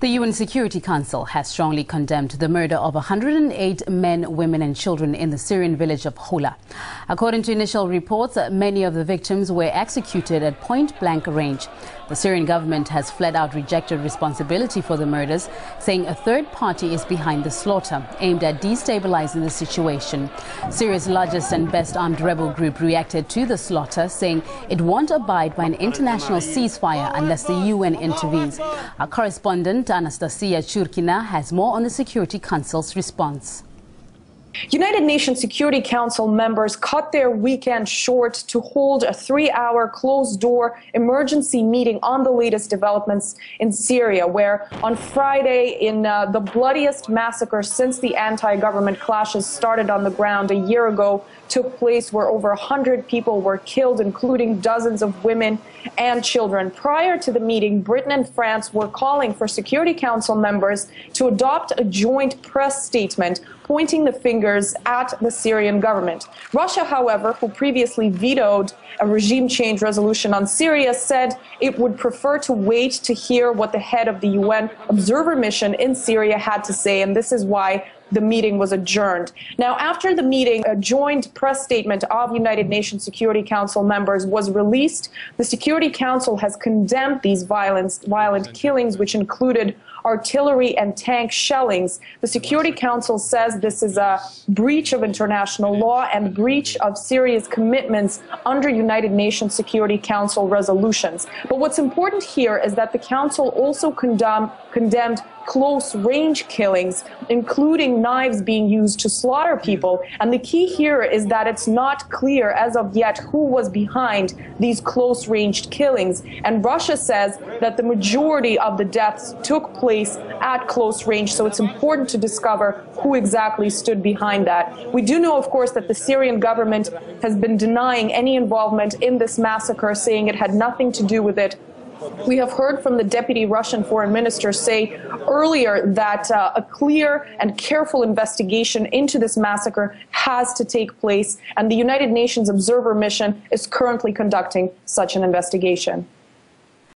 The UN Security Council has strongly condemned the murder of 108 men, women and children in the Syrian village of Houla. According to initial reports, many of the victims were executed at point-blank range. The Syrian government has flat out rejected responsibility for the murders, saying a third party is behind the slaughter, aimed at destabilizing the situation. Syria's largest and best armed rebel group reacted to the slaughter, saying it won't abide by an international ceasefire unless the UN intervenes. Our correspondent Anastasia Churkina has more on the Security Council's response. United Nations Security Council members cut their weekend short to hold a three hour closed door emergency meeting on the latest developments in Syria, where on Friday, in uh, the bloodiest massacre since the anti government clashes started on the ground a year ago, took place where over 100 people were killed, including dozens of women and children. Prior to the meeting, Britain and France were calling for Security Council members to adopt a joint press statement pointing the fingers at the Syrian government. Russia, however, who previously vetoed a regime change resolution on Syria, said it would prefer to wait to hear what the head of the UN observer mission in Syria had to say, and this is why the meeting was adjourned. Now, after the meeting, a joint press statement of United Nations Security Council members was released. The Security Council has condemned these violence, violent killings, which included artillery and tank shellings. The Security Council says this is a breach of international law and breach of Syria's commitments under United Nations Security Council resolutions. But what's important here is that the Council also condemn, condemned close range killings, including knives being used to slaughter hmm. people. And the key here is that it's not clear as of yet who was behind these close ranged killings. And Russia says that the majority of the deaths took place at close range. So it's important to discover who exactly stood behind that. We do know, of course, that the Syrian government has been denying any involvement in this massacre, saying it had nothing to do with it. We have heard from the deputy Russian foreign minister say earlier that uh, a clear and careful investigation into this massacre has to take place, and the United Nations Observer Mission is currently conducting such an investigation.